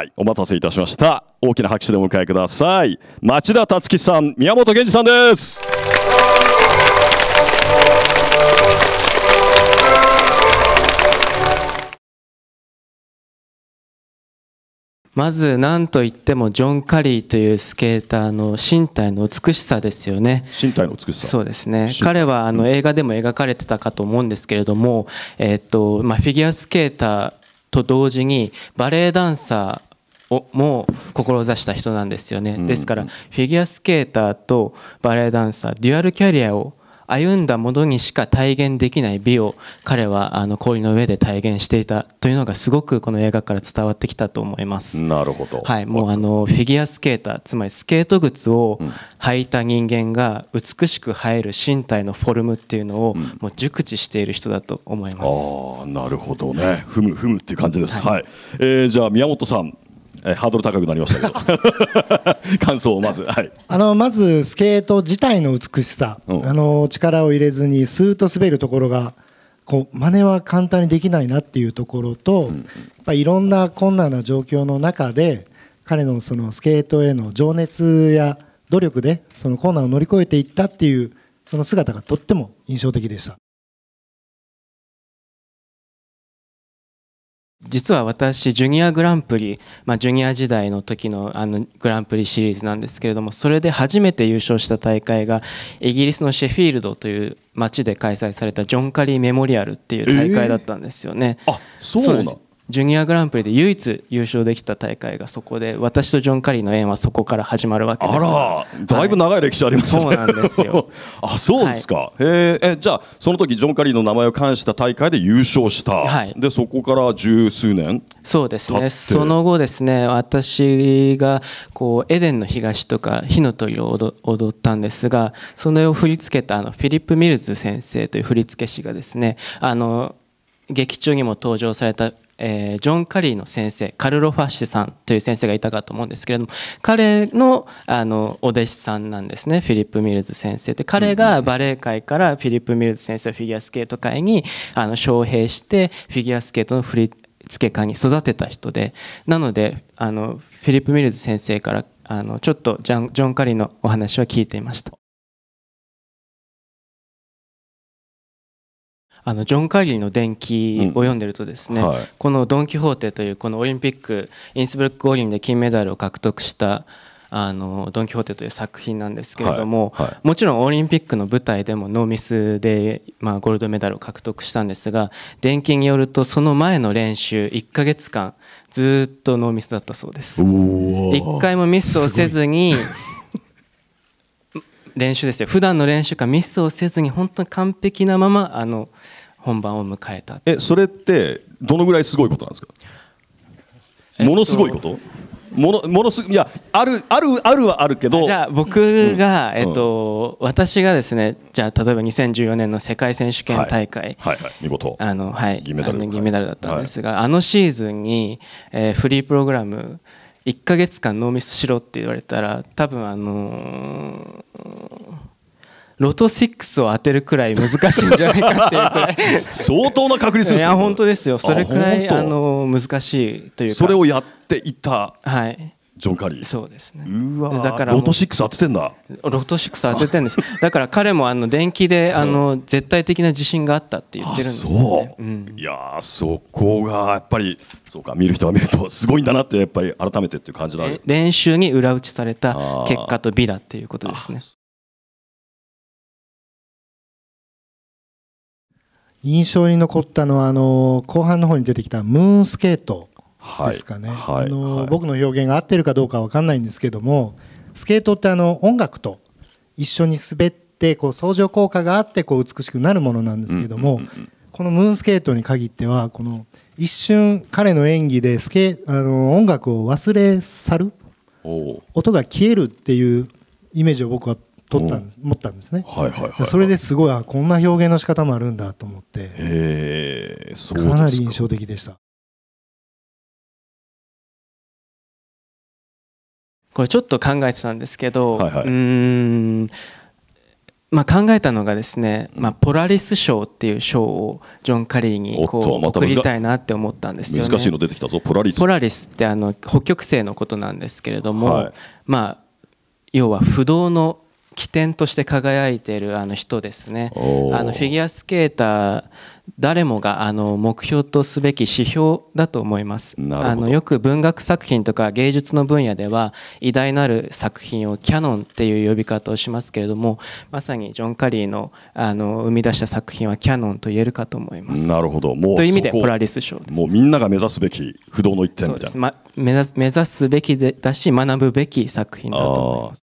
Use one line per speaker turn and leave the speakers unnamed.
はい。お待たせいたしました。大きな拍手でお迎えください。町田達樹さん宮本源氏さんです。
まず何といってもジョン・カリーというスケーターの身体の美しさですよね。
身体の美しさ。
そうですね。彼はあの映画でも描かれてたかと思うんですけれども、えーとまあ、フィギュアスケーターと同時にバレエダンサーをも志した人なんですよね、ですからフィギュアスケーターとバレエダンサーデュアルキャリアを歩んだものにしか体現できない美を彼はあの氷の上で体現していたというのがすごくこの映画から伝わってきたと思います。
なるほど。
はい、もうあのフィギュアスケーターつまりスケート靴を履いた人間が美しく映える身体のフォルムっていうのをもう熟知している人だと思います。
ああなるほどね。踏む踏むっていう感じです。はい、えーじゃあ宮本さん、えーハードル高くなりましたけど。感想をまずはい。
あのまずスケート自体の美しさ、
うん。
あの力を入れずにスーッと滑るところがこう真似は簡単にできないなっていうところと、やっぱいろんな困難な状況の中で彼のそのスケートへの情熱や努力でその困難を乗り越えていったっていうその姿がとっても印象的でした。
実は私ジュニアグランプリ、まあ、ジュニア時代の時のあのグランプリシリーズなんですけれどもそれで初めて優勝した大会がイギリスのシェフィールドという町で開催されたジョン・カリー・メモリアルっていう大会だったんですよね。
あそうなん
ですジュニアグランプリで唯一優勝できた大会がそこで私とジョン・カリーの縁はそこから始まるわけです。
あらだいぶ長い歴史ありますね、
そうなんですよ。
あそうですか、へーえじゃあその時ジョン・カリーの名前を冠した大会で優勝した、
はい。
でそこから十数年
そうですね。その後ですね私がこうエデンの東とか火の鳥を踊踊ったんですがそれを振り付けたあのフィリップ・ミルズ先生という振付師がですねあの劇中にも登場された、えージョン・カリーの先生カルロ・ファッシュさんという先生がいたかと思うんですけれども彼のあのお弟子さんなんですねフィリップ・ミルズ先生。で彼がバレエ界からフィリップ・ミルズ先生をフィギュアスケート界にあの招聘してフィギュアスケートの振り付け家に育てた人でなのであのフィリップ・ミルズ先生からあのちょっとジョン・カリーのお話は聞いていましたあのジョン・カリーの伝記を読んでるとですね、
うんはい。
この「ドン・キホーテ」というこのオリンピックインスブルック五輪で金メダルを獲得したあのドン・キホーテという作品なんですけれども、
はい。はい。
もちろんオリンピックの舞台でもノーミスで、まあ、ゴールドメダルを獲得したんですが伝記によるとその前の練習1ヶ月間ずっとノーミスだったそうです。
お
一回もミスをせずに練習ですよ。普段の練習からミスをせずに本当に完璧なままあの本番を迎えた
えそれってどのぐらいすごいことなんですか、ものすごいこと？ものものすいやあるあるあるはあるけど
じゃあ僕が、えっと私がですねじゃあ例えば2014年の世界選手権大会、
はいはい見事。
あのはい
銀メダル。
銀メダルだったんですが、あのシーズンに、えーフリープログラム1ヶ月間ノーミスしろって言われたら多分あのーロト6を当てるくらい難しいんじゃないかっていうくらい。
相当な確率ですよ
いや本当ですよ。それくらい
あ
の難しいというか。
それをやっていた。
はい
ジョン・カリー。
そうですね。
うわー。
だから
ロト6当ててんだ。
ロト6当ててるんです。だから彼もあの電気であの絶対的な自信があったって言ってるんですよね。
そう、いやーそこがやっぱりそうか見る人が見るとすごいんだなってやっぱり改めてっていう感じだ
え練習に裏打ちされた結果と美だっていうことですね。
印象に残ったのはあの後半の方に出てきたムーンスケート。
はい
ですかね、
はい。
あの
はい。
僕の表現が合ってるかどうかわかんないんですけどもスケートってあの音楽と一緒に滑ってこう相乗効果があってこう美しくなるものなんですけども、このムーンスケートに限ってはこの一瞬彼の演技でスケあの音楽を忘れ去る音が消えるっていうイメージを僕は取ったんです持ったんですね。
はいはいはい
それですごいあこんな表現の仕方もあるんだと思って。かなり印象的でした。
これちょっと考えてたんですけど、
はいはい。う
ーんまあ、考えたのがですね、まあ、ポラリス賞っていう賞をジョン・カリーにこう送りたいなって思ったんですよね。
難しいの出てきたぞポラリス。
ポラリスってあの北極星のことなんですけれども、
はい。
まあ要は不動の起点として輝いているあの人ですね。あのフィギュアスケーター誰もがあの目標とすべき指標だと思います。あのよく文学作品とか芸術の分野では偉大なる作品をキャノンっていう呼び方をしますけれどもまさにジョン・カリーのあの生み出した作品はキャノンと言えるかと思います。
なるほど。もう
という意味でポラリス賞です。
もうみんなが目指すべき不動の一点
そうです、
みたいな。
ま、目指す。目指すべきでだし学ぶべき作品だと思います